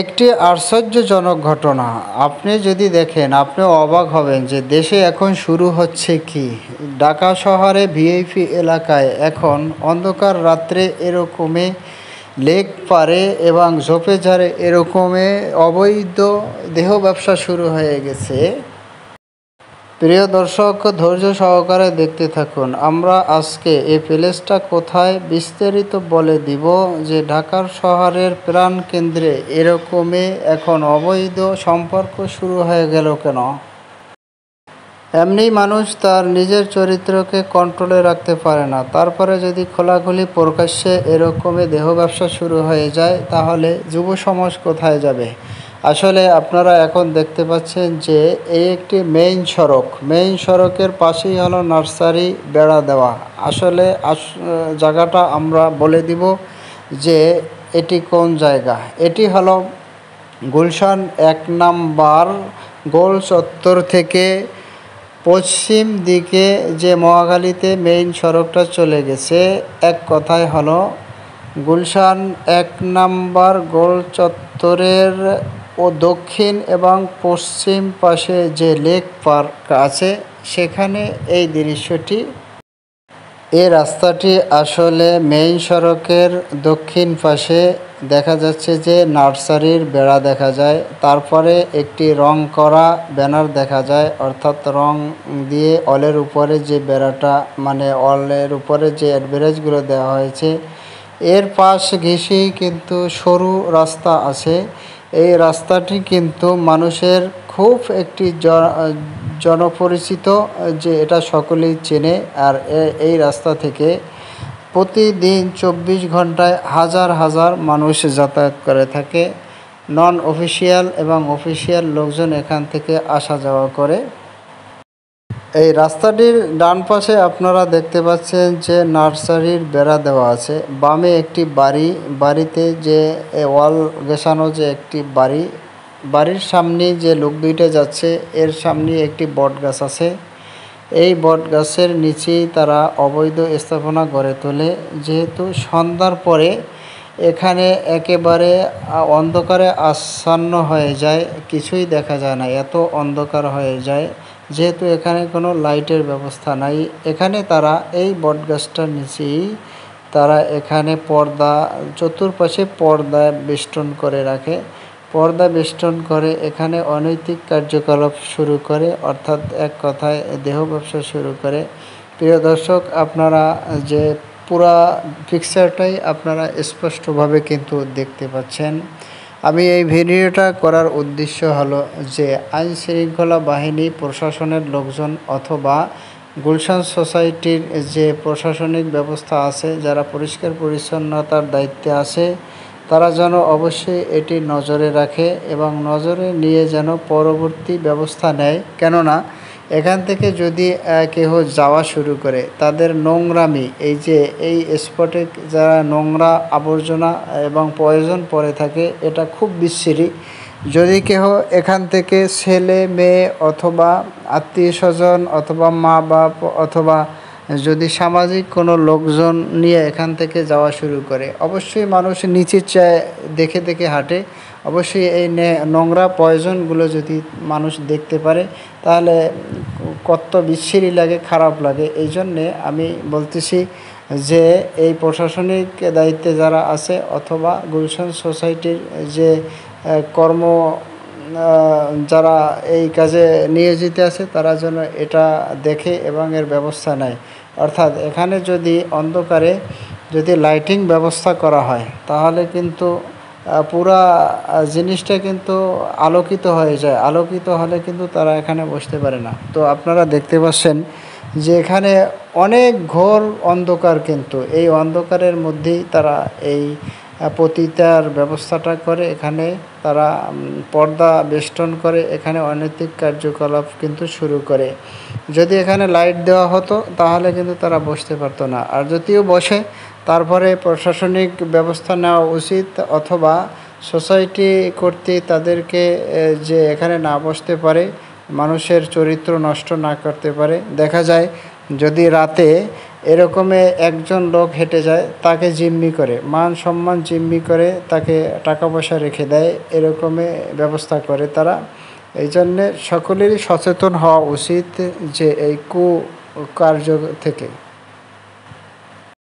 একটি আশ্চর্যজনক ঘটনা। আপনি যদি দেখেন, আপনি অবাক হবেন যে দেশে এখন শুরু হচ্ছে কি। ঢাকা শহরে ভিআইপি এলাকায় এখন অন্ধকার রাত্রে এরকমে লেক পারে এবং ঝোপে ঝাড়ে এরকমে অবৈধ দেহ ব্যবসা শুরু হয়ে গেছে। প্রিয় দর্শক, ধৈর্য সহকারে দেখতে থাকুন, আমরা আজকে এই প্লেসটা কোথায় বিস্তারিত বলে দিব যে ঢাকার শহরের প্রাণ কেন্দ্রে এরকমই এখন অবৈধ সম্পর্ক শুরু হয়ে গেল কেন? এমনি মানুষ তার নিজের চরিত্রকে কন্ট্রোলে রাখতে পারে না। তারপরে যদি খোলাখুলি প্রকাশ্যে এরকমই দেহ ব্যবসা শুরু হয়ে যায়, তাহলে যুব সমাজ কোথায় যাবে? আসলে আপনারা এখন দেখতে পাচ্ছেন যে এই একটি মেইন সড়ক। মেইন সড়কের পাশেই হলো নার্সারি বেড়া দেওয়া। আসলে জায়গাটা আমরা বলে দিব যে এটি কোন জায়গা? এটি হলো গুলশান এক নাম্বার গোল চত্বর থেকে পশ্চিম দিকে যে মহাখালীতে মেইন সড়কটা চলে গেছে, এক কথায় হলো গুলশান এক নাম্বার গোল চত্বরের ও দক্ষিণ এবং পশ্চিম পাশে যে লেক পার্ক আছে, সেখানে এই দৃশ্যটি। এই রাস্তাটি আসলে মেইন সড়কের দক্ষিণ পাশে দেখা যাচ্ছে যে নার্সারির বেড়া দেখা যায়, তারপরে একটি রং করা ব্যানার দেখা যায়, অর্থাৎ রং দিয়ে অলের উপরে যে বেড়াটা মানে অলের উপরে যে অ্যাডভারেজগুলো দেওয়া হয়েছে। এর পাশ ঘেঁষেই কিন্তু সরু রাস্তা আছে। এই রাস্তাটি কিন্তু মানুষের খুব একটি জনপরিচিত, যে এটা সকলেই চেনে। আর এই রাস্তা থেকে প্রতিদিন চব্বিশ ঘন্টায় হাজার হাজার মানুষ যাতায়াত করে থাকে। নন অফিসিয়াল এবং অফিসিয়াল লোকজন এখান থেকে আসা যাওয়া করে। এই রাস্তাটির ডান পাশে আপনারা দেখতে পাচ্ছেন যে নার্সারির বেড়া দেওয়া আছে। বামে একটি বাড়ি, বাড়িতে যে ওয়াল গেসানো যে একটি বাড়ি, বাড়ির সামনে যে লোক দুইটা যাচ্ছে, এর সামনে একটি বট গাছ আছে। এই বট গাছের নিচেই তারা অবৈধ স্থাপনা গড়ে তোলে। যেহেতু সন্ধ্যার পরে এখানে একেবারে অন্ধকারে আচ্ছন্ন হয়ে যায়, কিছুই দেখা যায় না। এত অন্ধকার হয়ে যায় যেহেতু এখানে কোনো লাইটের ব্যবস্থা নাই, এখানে তারা এই বটগাছটার নিচেই তারা এখানে পর্দা, চতুর্পাশে পর্দা বেষ্টন করে রাখে। পর্দা বেষ্টন করে এখানে অনৈতিক কার্যকলাপ শুরু করে, অর্থাৎ এক কথায় দেহ ব্যবসা শুরু করে। প্রিয় দর্শক, আপনারা যে পুরা পিকচারটাই আপনারা স্পষ্টভাবে কিন্তু দেখতে পাচ্ছেন। আমি এই ভিডিওটা করার উদ্দেশ্য হলো যে আইন শৃঙ্খলা বাহিনী, প্রশাসনের লোকজন অথবা গুলশান সোসাইটির যে প্রশাসনিক ব্যবস্থা আছে, যারা পরিষ্কার পরিচ্ছন্নতার দায়িত্বে আছে, তারা যেন অবশ্যই এটি নজরে রাখে এবং নজরে নিয়ে যেন পরবর্তী ব্যবস্থা নেয়। কেননা এখান থেকে যদি কেহ যাওয়া শুরু করে, তাদের নোংরামি, এই যে এই স্পটে যারা নোংরা আবর্জনা এবং প্রয়োজন পড়ে থাকে, এটা খুব বিচ্ছিরি যদি কেহ এখান থেকে ছেলে, মেয়ে অথবা আত্মীয় স্বজন অথবা মা বাপ অথবা যদি সামাজিক কোনো লোকজন নিয়ে এখান থেকে যাওয়া শুরু করে, অবশ্যই মানুষ নিচে চায় দেখে দেখে হাঁটে। অবশ্যই এই নোংরা পয়জনগুলো যদি মানুষ দেখতে পারে, তাহলে কত বিচ্ছিরি লাগে, খারাপ লাগে। এই জন্যে আমি বলতেছি যে, এই প্রশাসনিক দায়িত্বে যারা আছে অথবা গুলশান সোসাইটির যে কর্ম যারা এই কাজে নিয়োজিত আছে, তারা যেন এটা দেখে এবং এর ব্যবস্থা নেয়। অর্থাৎ এখানে যদি অন্ধকারে যদি লাইটিং ব্যবস্থা করা হয়, তাহলে কিন্তু পুরা জিনিসটা কিন্তু আলোকিত হয়ে যায়। আলোকিত হলে কিন্তু তারা এখানে বসতে পারে না। তো আপনারা দেখতে পাচ্ছেন যে এখানে অনেক ঘোর অন্ধকার কিন্তু। এই অন্ধকারের মধ্যেই তারা এই পতিতার ব্যবস্থাটা করে, এখানে তারা পর্দা বেষ্টন করে, এখানে অনৈতিক কার্যকলাপ কিন্তু শুরু করে। যদি এখানে লাইট দেওয়া হতো, তাহলে কিন্তু তারা বসতে পারতো না। আর যদিও বসে, তারপরে প্রশাসনিক ব্যবস্থা নেওয়া উচিত, অথবা সোসাইটি কর্তৃক তাদেরকে যে এখানে না বসতে পারে, মানুষের চরিত্র নষ্ট না করতে পারে। দেখা যায়, যদি রাতে এরকমে একজন লোক হেঁটে যায়, তাকে জিম্মি করে, মান সম্মান জিম্মি করে তাকে টাকা পয়সা রেখে দেয়, এরকমে ব্যবস্থা করে তারা। এই জন্যে সকলেরই সচেতন হওয়া উচিত যে এই কু কার্য থেকে।